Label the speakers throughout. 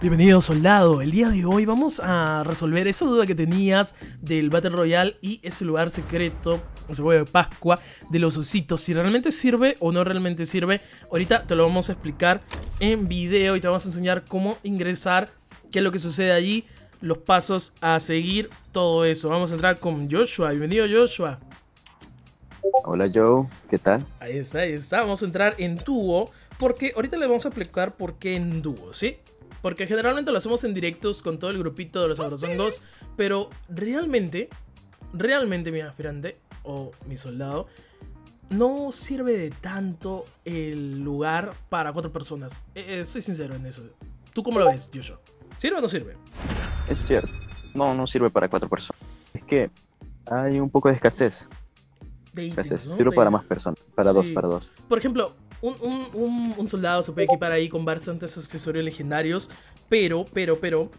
Speaker 1: Bienvenido soldado, el día de hoy vamos a resolver esa duda que tenías del Battle Royale y ese lugar secreto, ese huevo de Pascua de los ositos, si realmente sirve o no realmente sirve. Ahorita te lo vamos a explicar en video y te vamos a enseñar cómo ingresar, qué es lo que sucede allí, los pasos a seguir, todo eso. Vamos a entrar con Joshua, bienvenido Joshua.
Speaker 2: Hola Joe, ¿qué tal?
Speaker 1: Ahí está, ahí está, vamos a entrar en dúo porque ahorita le vamos a explicar por qué en dúo, ¿sí? Porque generalmente lo hacemos en directos con todo el grupito de los sabrosongos. Pero realmente, realmente mi aspirante o mi soldado, no sirve de tanto el lugar para cuatro personas. Eh, eh, soy sincero en eso. ¿Tú cómo lo ves, Joshua? ¿Sirve o no sirve?
Speaker 2: Es cierto. No, no sirve para cuatro personas. Es que hay un poco de escasez.
Speaker 1: De ítems,
Speaker 2: escasez.
Speaker 1: ¿no?
Speaker 2: Sirve
Speaker 1: De-
Speaker 2: para más personas. Para dos, para dos.
Speaker 1: Por ejemplo, un, un- un- un soldado se puede equipar ahí con bastantes accesorios legendarios, pero, pero, pero,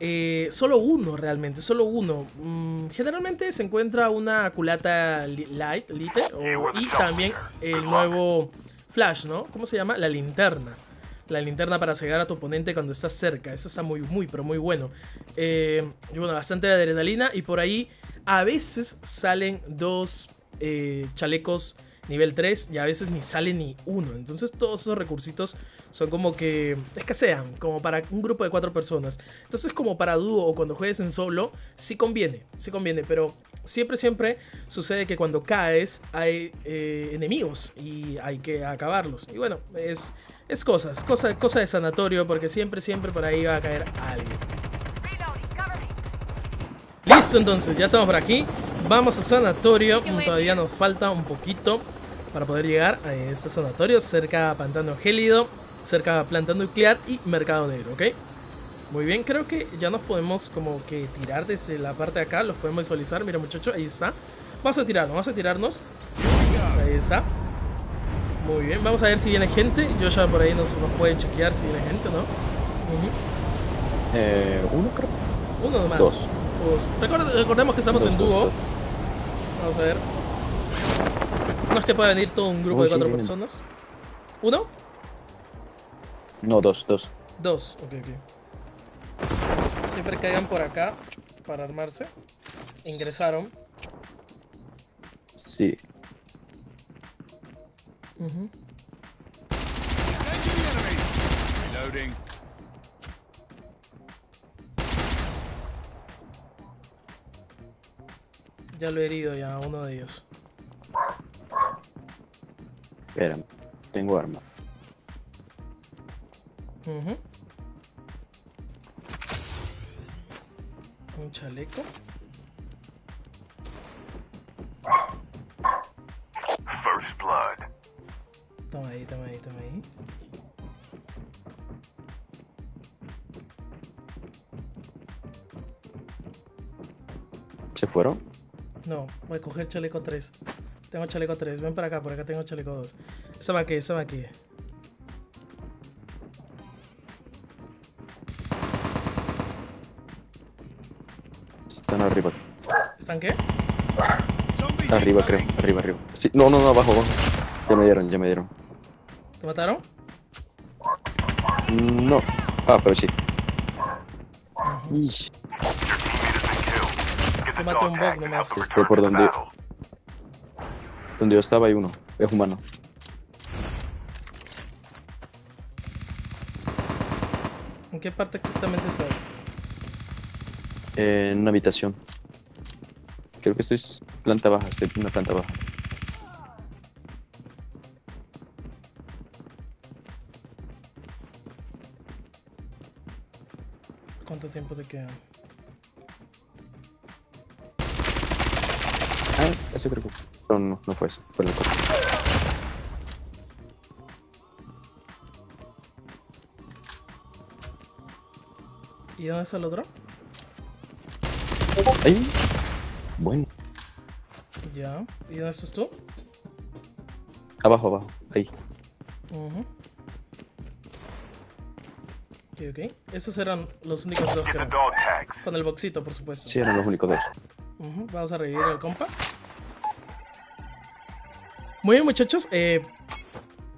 Speaker 1: eh, solo uno realmente, solo uno. Mm, generalmente se encuentra una culata li- light, lite, o- y también el nuevo flash, ¿no? ¿Cómo se llama? La linterna. La linterna para cegar a tu oponente cuando estás cerca. Eso está muy, muy, pero muy bueno. Eh, y bueno, bastante adrenalina. Y por ahí a veces salen dos eh, chalecos nivel 3 y a veces ni sale ni uno. Entonces todos esos recursitos son como que escasean, como para un grupo de cuatro personas. Entonces como para dúo o cuando juegues en solo, sí conviene, sí conviene, pero siempre, siempre sucede que cuando caes hay eh, enemigos y hay que acabarlos. Y bueno, es, es cosas, cosa, cosa de sanatorio porque siempre, siempre por ahí va a caer alguien. Listo, entonces, ya estamos por aquí. Vamos a sanatorio. Todavía nos falta un poquito para poder llegar a este sanatorio. Cerca a Pantano Gélido, cerca a Planta Nuclear y Mercado Negro, ¿ok? Muy bien, creo que ya nos podemos como que tirar desde la parte de acá. Los podemos visualizar. Mira, muchachos, ahí está. Vamos a tirarnos, vamos a tirarnos. Ahí está. Muy bien, vamos a ver si viene gente. Yo ya por ahí nos, nos puede chequear si viene gente, ¿no? Ujú.
Speaker 2: Eh, uno creo.
Speaker 1: Uno nomás.
Speaker 2: Dos.
Speaker 1: Dos. Recordemos que estamos
Speaker 2: Dos,
Speaker 1: en dúo. Vamos a ver. No es que pueda venir todo un grupo
Speaker 2: Uy,
Speaker 1: de cuatro personas. ¿Uno?
Speaker 2: No, dos, dos.
Speaker 1: Dos. Ok, ok. Siempre caigan por acá para armarse. Ingresaron.
Speaker 2: Sí.
Speaker 3: Reloading.
Speaker 1: Ya lo he herido ya a uno de ellos.
Speaker 2: Espérame. Tengo arma.
Speaker 1: Un chaleco.
Speaker 3: First blood.
Speaker 1: Toma ahí, toma ahí, toma ahí.
Speaker 2: ¿Se fueron?
Speaker 1: No, voy a coger chaleco 3. Tengo chaleco 3. Ven para acá, por acá tengo chaleco 2. Esa va aquí, esa va aquí.
Speaker 2: Están arriba.
Speaker 1: ¿Están qué?
Speaker 2: Arriba, creo. Arriba, arriba. Sí. No, no, no, abajo, abajo. Ya me dieron, ya me dieron.
Speaker 1: ¿Te mataron?
Speaker 2: Mm, No. Ah, pero sí.
Speaker 1: Te maté un bug
Speaker 3: help them
Speaker 2: Este, por donde-. Donde yo estaba hay uno. Es humano.
Speaker 1: ¿En qué parte exactamente estás?
Speaker 2: En una habitación. Creo que estoy planta baja. Estoy en una planta baja.
Speaker 1: ¿Cuánto tiempo te queda?
Speaker 2: Ah, eso creo que. No, no, no fue eso. Fue el coche.
Speaker 1: ¿Y dónde está el otro?
Speaker 2: Ahí. Bueno.
Speaker 1: Ya. ¿Y dónde estás tú?
Speaker 2: Abajo, abajo. Ahí.
Speaker 1: Ujú. Ok, ok. Esos eran los únicos dos que eran. Con el boxito, por supuesto.
Speaker 2: Sí, eran los únicos dos.
Speaker 1: Vamos a revivir al compa. Muy bien, muchachos. eh,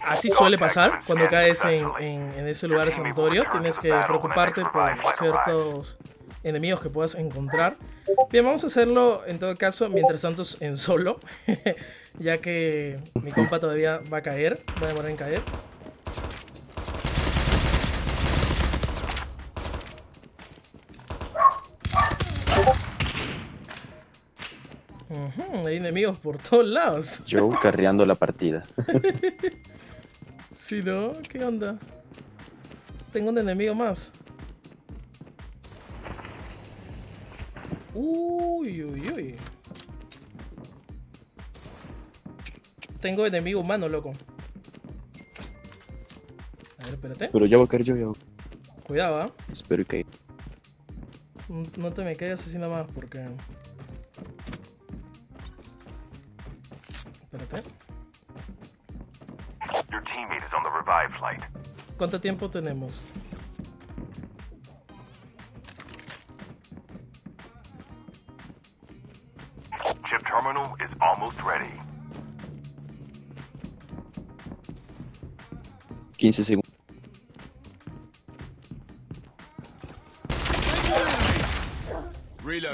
Speaker 1: así suele pasar cuando caes en, en- en ese lugar santuario. Tienes que preocuparte por ciertos enemigos que puedas encontrar. Bien, vamos a hacerlo en todo caso, mientras tanto en solo. ya que mi compa todavía va a caer. Va a demorar en caer. Hay enemigos por todos lados.
Speaker 2: Joe carreando la partida.
Speaker 1: Si no, ¿qué onda? Tengo un enemigo más. Uy, uy, uy. Tengo enemigo humano, loco. A ver, espérate.
Speaker 2: Pero ya va a caer yo, ya va-
Speaker 1: Cuidado, ¿ah?
Speaker 2: Espero que.
Speaker 1: No te me caigas así nada más porque.
Speaker 3: Revive flight.
Speaker 1: ¿Cuánto tiempo tenemos?
Speaker 3: Chip terminal is almost ready.
Speaker 2: 15 segundos.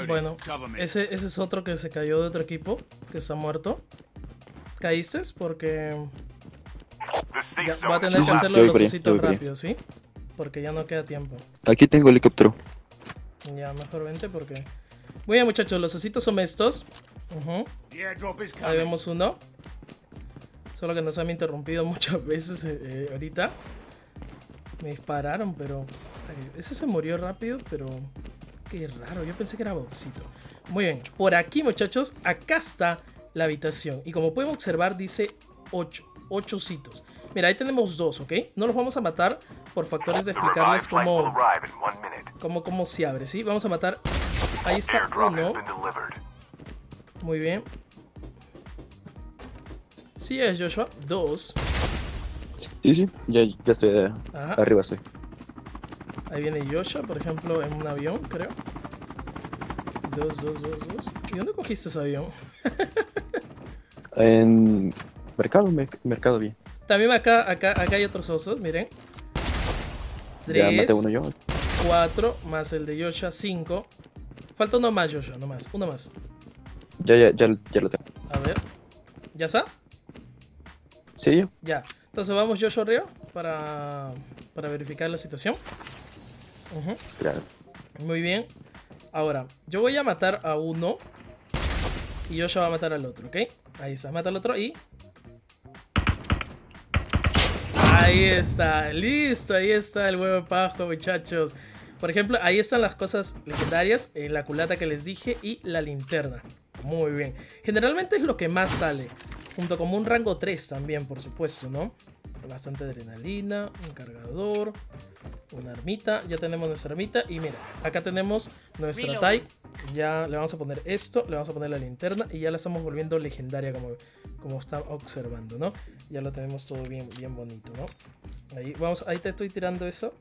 Speaker 1: Bueno, ese, ese es otro que se cayó de otro equipo, que está muerto. ¿Caíste? Porque ya va a tener
Speaker 2: Sí,
Speaker 1: que
Speaker 2: sí,
Speaker 1: hacerlo los ositos rápido, ¿sí? Porque ya no queda tiempo.
Speaker 2: Aquí tengo helicóptero.
Speaker 1: Ya, mejor vente porque... Muy bien, muchachos, los ositos son estos.
Speaker 3: Is
Speaker 1: Ahí vemos uno. Solo que nos han interrumpido muchas veces eh, eh, ahorita. Me dispararon, pero... ay, Ese se murió rápido, pero... Qué raro, yo pensé que era boxito. Muy bien, por aquí muchachos, acá está la habitación. Y como pueden observar, dice 8, 8 ositos. Mira, ahí tenemos dos, ¿ok? No los vamos a matar por factores de explicarles cómo, cómo, cómo se abre, ¿sí? Vamos a matar... Ahí está uno. Muy bien. Sí es Joshua. Dos.
Speaker 2: Sí, sí, ya, ya estoy eh, arriba, estoy.
Speaker 1: Ahí viene Joshua, por ejemplo, en un avión, creo. Dos, dos, dos, dos. ¿Y dónde cogiste ese avión?
Speaker 2: En mercado, mer- mercado bien.
Speaker 1: También acá, acá, acá hay otros osos, miren.
Speaker 2: Ya maté
Speaker 1: Tres,
Speaker 2: uno yo.
Speaker 1: cuatro, más el de Joshua, cinco. Falta uno más, Joshua, no más. Uno más.
Speaker 2: Ya, ya, ya, ya lo tengo.
Speaker 1: A ver. ¿Ya está?
Speaker 2: Sí, yo.
Speaker 1: Ya. Entonces vamos Joshua arriba para, para verificar la situación.
Speaker 2: Claro.
Speaker 1: Muy bien. Ahora, yo voy a matar a uno. Y Joshua va a matar al otro, ¿ok? Ahí está, mata al otro y. Ahí está, listo, ahí está el huevo de pajo, muchachos. Por ejemplo, ahí están las cosas legendarias, eh, la culata que les dije y la linterna. Muy bien. Generalmente es lo que más sale, junto con un rango 3 también, por supuesto, ¿no? Bastante adrenalina, un cargador, una armita. Ya tenemos nuestra armita. Y mira, acá tenemos nuestra. TAI. Ya le vamos a poner esto, le vamos a poner la linterna y ya la estamos volviendo legendaria como, como está observando, ¿no? Ya lo tenemos todo bien, bien bonito, ¿no? Ahí, vamos, ahí te estoy tirando eso,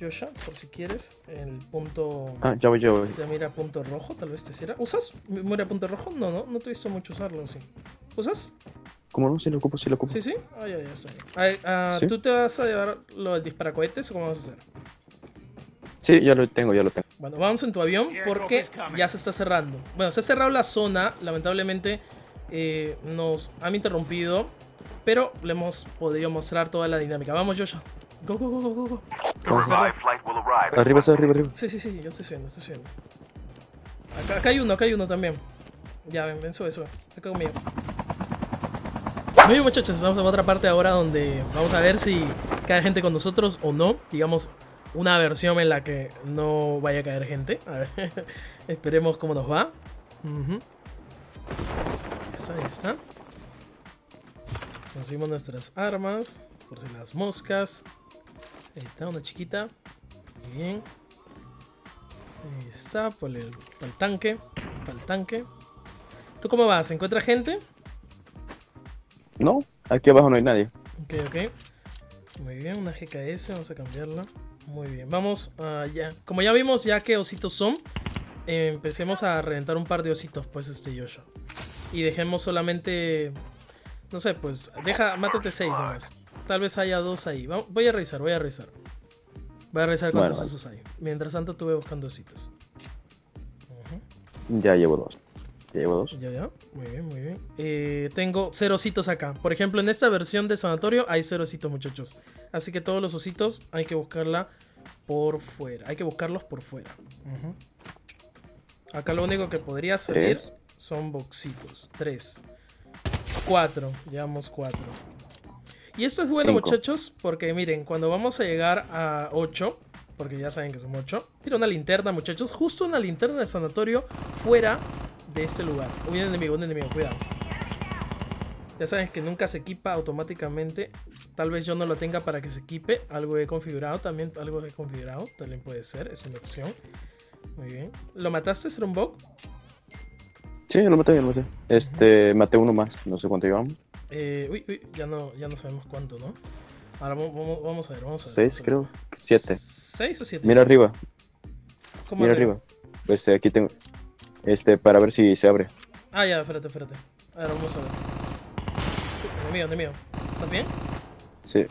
Speaker 1: Joshua, por si quieres. El punto...
Speaker 2: Ah, ya voy, ya voy.
Speaker 1: Ya mira punto rojo, tal vez te sirva. ¿Usas? ¿Mira punto rojo? No, no, no te he visto mucho usarlo, sí. ¿Usas?
Speaker 2: ¿Cómo no? Sí lo ocupo, sí lo ocupo.
Speaker 1: Sí, sí. Ah, ya, ya está. Ay, ah,
Speaker 2: Sí.
Speaker 1: ¿Tú te vas a llevar lo del disparacohetes o cómo vas a hacer?
Speaker 2: Sí, ya lo tengo, ya lo tengo.
Speaker 1: Bueno, vamos en tu avión porque ya se está cerrando. Bueno, se ha cerrado la zona. Lamentablemente eh, nos han interrumpido. Pero le hemos podido mostrar toda la dinámica. Vamos, Joshua. Go, go, go, go, go, go.
Speaker 2: Arriba, arriba, arriba.
Speaker 1: Sí, sí, sí, yo estoy subiendo, estoy subiendo. Acá, acá hay uno, acá hay uno también. Ya, ven, ven, sube, sube. Acá conmigo. Muy bien, muchachos, estamos en otra parte ahora donde vamos a ver si cae gente con nosotros o no. Digamos, una versión en la que no vaya a caer gente. A ver, esperemos cómo nos va. Ujú. Ahí está, ahí está. Conseguimos nuestras armas, por si las moscas. Ahí está, una chiquita. Muy bien. Ahí está, por el, por el tanque. Por el tanque. ¿Tú cómo vas? ¿Encuentras gente?
Speaker 2: No, aquí abajo no hay nadie.
Speaker 1: Ok, ok. Muy bien, una GKS, vamos a cambiarla. Muy bien, vamos allá. Como ya vimos ya qué ositos son, eh, empecemos a reventar un par de ositos, pues, este Joshua. Y dejemos solamente... No sé, pues, deja, mátate seis nomás. Tal vez haya dos ahí. Voy a revisar, voy a revisar. Voy a revisar cuántos
Speaker 2: Bueno, vale.
Speaker 1: osos hay. Mientras tanto, tuve buscando ositos.
Speaker 2: Ya llevo dos. Ya llevo dos.
Speaker 1: Ya, ya. Muy bien, muy bien. Eh, tengo cero ositos acá. Por ejemplo, en esta versión de sanatorio hay cero ositos, muchachos. Así que todos los ositos hay que buscarla por fuera. Hay que buscarlos por fuera. Acá lo único que podría salir
Speaker 2: Tres.
Speaker 1: son boxitos. Tres. Cuatro. Llevamos cuatro. Y esto es bueno,
Speaker 2: Cinco.
Speaker 1: muchachos, porque miren, cuando vamos a llegar a 8, porque ya saben que son 8, tira una linterna, muchachos, justo una linterna de sanatorio fuera de este lugar. Un enemigo, un enemigo, cuidado. Ya saben que nunca se equipa automáticamente. Tal vez yo no lo tenga para que se equipe. Algo he configurado también. Algo he configurado. También puede ser. Es una opción. Muy bien. ¿Lo mataste, bug?
Speaker 2: Sí, lo maté, lo maté. Este, maté uno más. No sé cuánto llevamos.
Speaker 1: Eh, uy, uy, ya no, ya no sabemos cuánto, ¿no? Ahora vamos, vamos- a ver, vamos a ver.
Speaker 2: Seis,
Speaker 1: a ver.
Speaker 2: creo. Siete.
Speaker 1: ¿Seis o siete?
Speaker 2: Mira arriba.
Speaker 1: ¿Cómo
Speaker 2: Mira arriba. Este, aquí tengo. Este, para ver si se abre.
Speaker 1: Ah, ya, espérate, espérate. Ahora vamos a ver. Uy, Enemigo, enemigo. ¿Estás bien?
Speaker 2: Sí.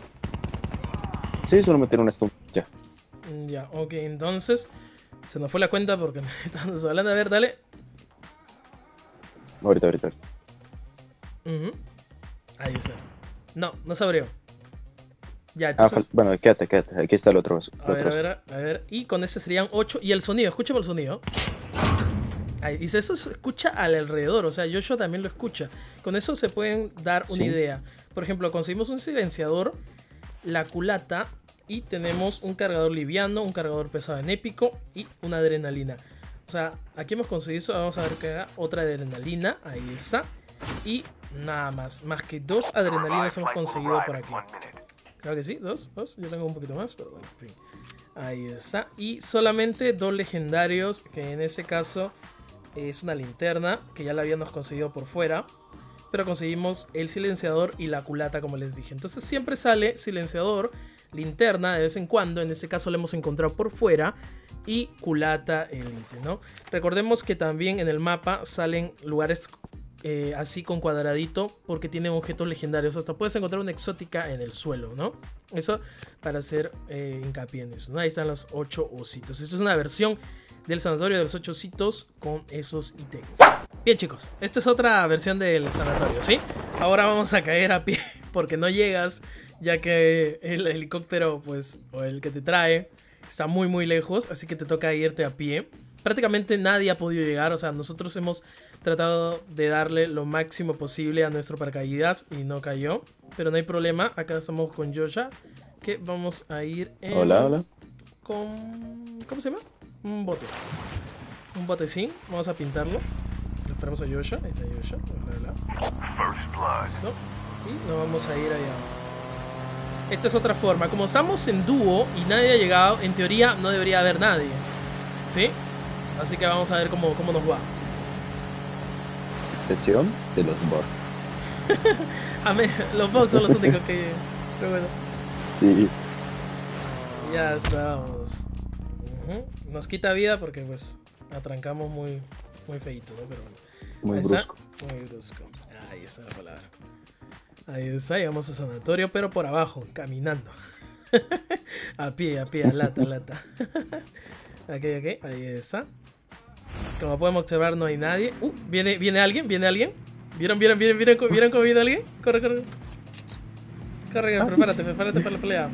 Speaker 2: Sí, solo meter una stun. Ya.
Speaker 1: Mm, Ya, ok, entonces se nos fue la cuenta porque estamos hablando. A ver, dale.
Speaker 2: Ahorita, ahorita. ahorita.
Speaker 1: Ahí está. No, no se abrió. Ya,
Speaker 2: Ah,
Speaker 1: entonces.
Speaker 2: bueno, quédate, quédate. Aquí está el otro.
Speaker 1: a ver, a ver, a ver. Y con ese serían 8. Y el sonido, escúchame el sonido. Ahí, dice, eso se escucha al alrededor. O sea, Joshua también lo escucha. Con eso se pueden dar una
Speaker 2: Sí.
Speaker 1: idea. Por ejemplo, conseguimos un silenciador, la culata. Y tenemos un cargador liviano, un cargador pesado en épico y una adrenalina. O sea, aquí hemos conseguido eso. Vamos a ver que haga otra adrenalina. Ahí está. Y nada más. Más que dos adrenalinas hemos conseguido por aquí. Creo que sí, dos, dos. Yo tengo un poquito más, pero bueno, en fin. Ahí está. Y solamente dos legendarios, que en ese caso es una linterna, que ya la habíamos conseguido por fuera. Pero conseguimos el silenciador y la culata, como les dije. Entonces siempre sale silenciador, linterna de vez en cuando. En este caso lo hemos encontrado por fuera. Y culata elite, ¿no? Recordemos que también en el mapa salen lugares eh, así con cuadradito porque tienen objetos legendarios. Hasta puedes encontrar una exótica en el suelo, ¿no? Eso para hacer eh, hincapié en eso, ¿no? Ahí están los ocho ositos. Esto es una versión del sanatorio de los ocho ositos con esos ítems. Bien chicos, esta es otra versión del sanatorio, ¿sí? Ahora vamos a caer a pie porque no llegas ya que el helicóptero, pues, o el que te trae, está muy muy lejos, así que te toca irte a pie. Prácticamente nadie ha podido llegar, o sea, nosotros hemos tratado de darle lo máximo posible a nuestro paracaídas y no cayó, pero no hay problema, acá estamos con Joshua, que vamos a ir en-
Speaker 2: Hola, hola.
Speaker 1: con... ¿Cómo se llama? Un bote. Un botecín, vamos a pintarlo. Lo esperamos a Joshua, ahí está Joshua, bla, bla. Listo. Y nos vamos a ir allá. Esta es otra forma. Como estamos en dúo y nadie ha llegado, en teoría no debería haber nadie. ¿Sí? Así que vamos a ver cómo, cómo nos va.
Speaker 2: Sesión de los bots.
Speaker 1: A mí, los bots son los únicos que. Pero bueno,
Speaker 2: Sí.
Speaker 1: ya estamos. Nos quita vida porque, pues, atrancamos muy, muy feito, ¿no? Pero bueno.
Speaker 2: Muy
Speaker 1: Ahí está.
Speaker 2: brusco.
Speaker 1: Muy brusco. Ahí está la palabra. Ahí está, llegamos a sanatorio, pero por abajo, caminando. a pie, a pie, a lata, a lata. ok, ok, ahí está. Como podemos observar, no hay nadie. Uh, viene, viene alguien, viene alguien. ¿Vieron, vieron, vieron, vieron, vieron cómo viene alguien? Corre, corre. Corre, prepárate, prepárate para la pelea.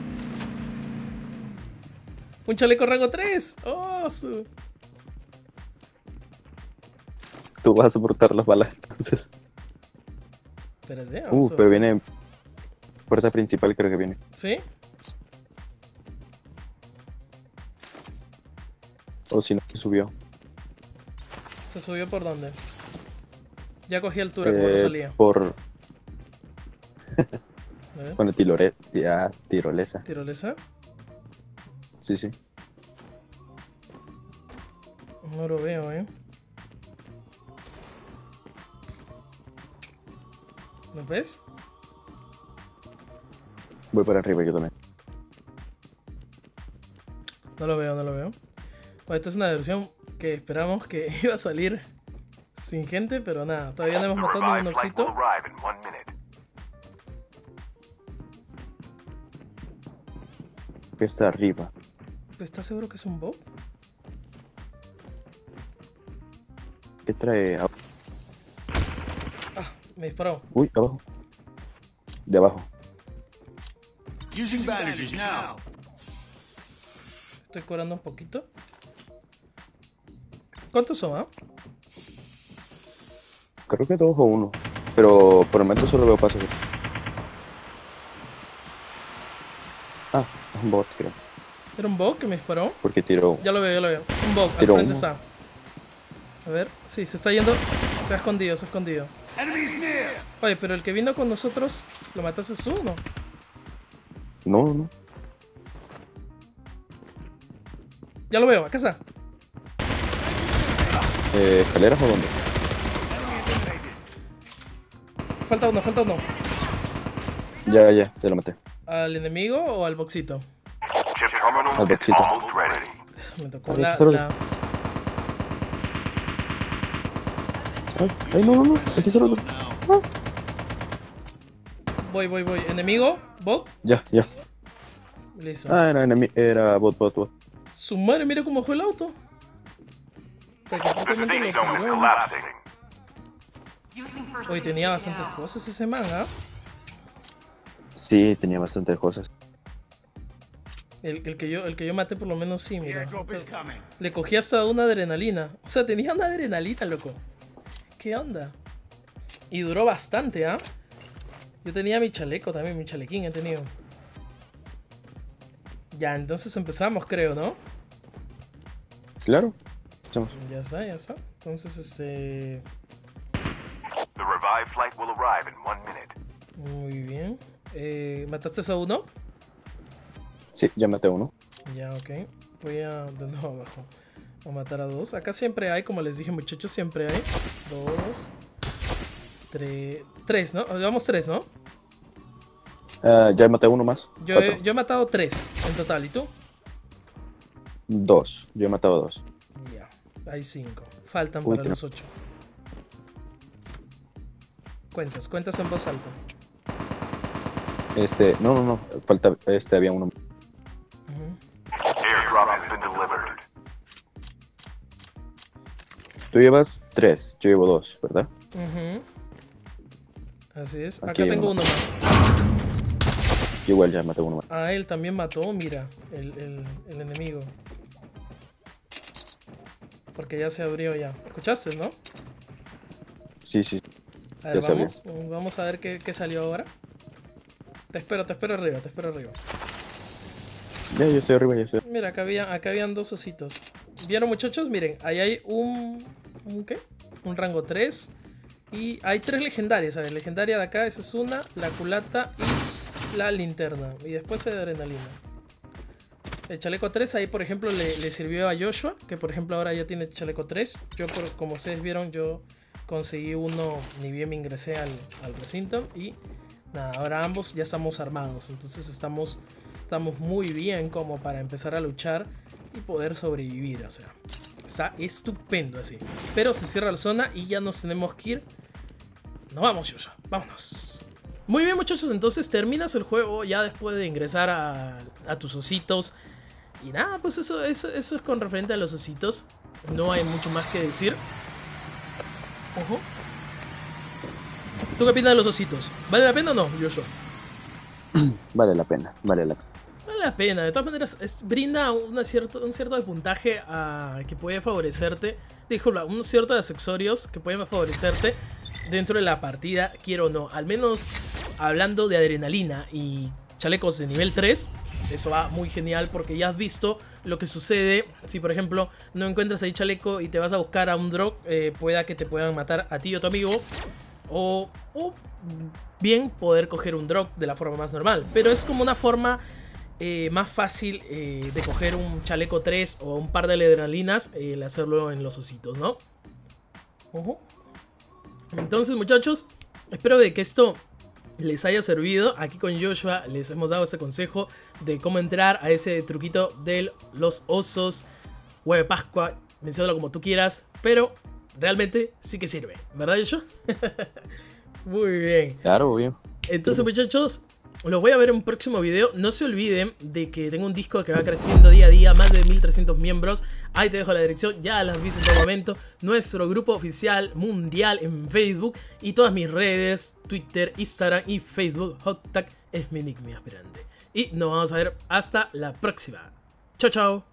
Speaker 1: Un chaleco rango 3. Oh, su.
Speaker 2: Tú vas a soportar las balas entonces.
Speaker 1: Vamos
Speaker 2: Uh, pero viene. Puerta principal creo que viene.
Speaker 1: ¿Sí?
Speaker 2: O si no, subió.
Speaker 1: ¿Se subió por dónde? Ya cogí altura
Speaker 2: Eh,
Speaker 1: salía.
Speaker 2: por. Bueno, tirolesa.
Speaker 1: tirolesa.
Speaker 2: Sí, sí.
Speaker 1: No lo veo, eh. ¿Lo ves?
Speaker 2: Voy para arriba yo también.
Speaker 1: No lo veo, no lo veo. Bueno, esta es una versión que esperamos que iba a salir sin gente, pero nada, todavía no hemos matado ningún
Speaker 2: que está arriba.
Speaker 1: ¿Estás seguro que es un bot?
Speaker 2: ¿Qué trae? a-
Speaker 1: Ah, me disparó.
Speaker 2: Uy, abajo. De abajo.
Speaker 4: Using bandages now.
Speaker 1: Estoy cobrando un poquito. ¿Cuántos son, ah?
Speaker 2: Creo que dos o uno. Pero por el momento solo veo pasos. Ah, es un bot, creo.
Speaker 1: ¿Era un bot que me disparó?
Speaker 2: Porque tiró.
Speaker 1: Ya lo veo, ya lo veo. Es un bot, al frente
Speaker 2: uno.
Speaker 1: está. A ver, sí, se está yendo. Se ha escondido, se ha escondido. Oye, pero el que vino con nosotros, ¿lo mataste tú o no?
Speaker 2: No, no.
Speaker 1: Ya lo veo, acá está.
Speaker 2: Eh, ¿Escaleras o dónde?
Speaker 1: Falta uno, falta uno.
Speaker 2: Ya, ya, ya lo maté.
Speaker 1: ¿Al enemigo o al boxito?
Speaker 2: Al boxito.
Speaker 1: Me tocó la, la-
Speaker 2: Ay, ay, no, no, no. Aquí está el otro.
Speaker 4: Now.
Speaker 1: Voy, voy, voy. ¿Enemigo? ¿Bot?
Speaker 2: Ya, ya.
Speaker 1: Listo.
Speaker 2: Ah, era, enemi- era bot, bot, bot.
Speaker 1: Su madre, mira cómo fue el auto. Lo. Hoy tenía bastantes cosas ese man, ¿ah?
Speaker 2: Sí, tenía bastantes cosas.
Speaker 1: El, el que yo, el que yo maté por lo menos sí, mira. Le cogí hasta una adrenalina. O sea, tenía una adrenalina, loco. ¿Qué onda? Y duró bastante, ¿ah? Yo tenía mi chaleco también, mi chalequín he tenido. Ya, entonces empezamos, creo, ¿no?
Speaker 2: Claro. Echamos.
Speaker 1: Ya está, ya está. Entonces, este...
Speaker 3: The revived flight will arrive in one minute.
Speaker 1: Muy bien. Eh, ¿Mataste a uno?
Speaker 2: Sí, ya maté uno.
Speaker 1: Ya, ok. Voy a de nuevo abajo. A matar a dos. Acá siempre hay, como les dije, muchachos, siempre hay. Dos. Tres. Tres, ¿no? Vamos tres, ¿no?
Speaker 2: Ah, ya maté uno más.
Speaker 1: Yo he, yo he matado tres en total. ¿Y tú?
Speaker 2: Dos. Yo he matado dos.
Speaker 1: Ya. Hay cinco. Faltan
Speaker 2: Uy,
Speaker 1: para
Speaker 2: no.
Speaker 1: los ocho. Cuentas, cuentas en voz alta.
Speaker 2: Este, no, no, no. Falta, este, había uno. Tú llevas tres, yo llevo dos, ¿verdad?
Speaker 1: Ujú. Así es.
Speaker 2: Aquí
Speaker 1: Acá tengo
Speaker 2: uno.
Speaker 1: más.
Speaker 2: Yo igual ya maté uno más.
Speaker 1: A él también mató, mira, el, el- el enemigo. Porque ya se abrió ya. ¿Escuchaste, no?
Speaker 2: Sí, sí.
Speaker 1: A ver,
Speaker 2: Ya se abrió.
Speaker 1: vamos. Vamos a ver qué, qué salió ahora. Te espero, te espero arriba, te espero arriba.
Speaker 2: Ya, yo estoy arriba, ya estoy.
Speaker 1: Mira, acá, había, acá habían dos ositos. ¿Vieron, muchachos? Miren, ahí hay un... ¿Un? Un rango 3. Y hay tres legendarias. A ver, legendaria de acá, esa es una, la culata y la linterna. Y después hay de adrenalina. El chaleco 3 ahí, por ejemplo, le, le sirvió a Joshua, que por ejemplo ahora ya tiene chaleco 3. Yo, por- como ustedes vieron, yo conseguí uno, ni bien me ingresé al, al recinto. Y nada, ahora ambos ya estamos armados. Entonces estamos, estamos muy bien como para empezar a luchar y poder sobrevivir. O sea, está estupendo así. Pero se cierra la zona y ya nos tenemos que ir. Nos vamos, Joshua. Vámonos. Muy bien, muchachos. Entonces terminas el juego ya después de ingresar a, a tus ositos. Y nada, pues eso, eso, eso es con referente a los ositos. No hay mucho más que decir. Ojo. ¿Tú qué opinas de los ositos? ¿Vale la pena o no, Joshua?
Speaker 2: Vale la pena, vale la pena.
Speaker 1: La pena, de todas maneras, brinda una cierto, un cierto de puntaje a, que puede favorecerte. Disculpa, unos ciertos accesorios que pueden favorecerte dentro de la partida, quiero o no. Al menos hablando de adrenalina y chalecos de nivel 3, eso va muy genial porque ya has visto lo que sucede si, por ejemplo, no encuentras ahí chaleco y te vas a buscar a un drog, eh, pueda que te puedan matar a ti o a tu amigo. O, o bien poder coger un drop de la forma más normal. Pero es como una forma eh, más fácil eh, de coger un chaleco 3 o un par de adrenalinas eh, el hacerlo en los ositos, ¿no? Entonces, muchachos, espero de que esto les haya servido. Aquí con Joshua les hemos dado este consejo de cómo entrar a ese truquito de los osos, huevo de Pascua, menciónalo como tú quieras, pero realmente sí que sirve, ¿verdad, Joshua? Muy bien.
Speaker 2: Claro, obvio.
Speaker 1: Entonces, muchachos, los voy a ver en un próximo video. No se olviden de que tengo un disco que va creciendo día a día, más de 1300 miembros. Ahí te dejo la dirección, ya las visto en momento. Nuestro grupo oficial mundial en Facebook y todas mis redes, Twitter, Instagram y Facebook. Hottag es mi nick, mi aspirante. Y nos vamos a ver hasta la próxima. Chao, chao.